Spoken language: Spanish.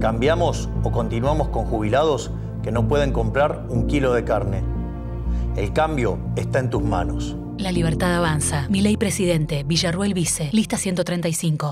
¿Cambiamos o continuamos con jubilados que no pueden comprar un kilo de carne? El cambio está en tus manos. La libertad avanza. Mi ley presidente, Villarruel Vice, lista 135.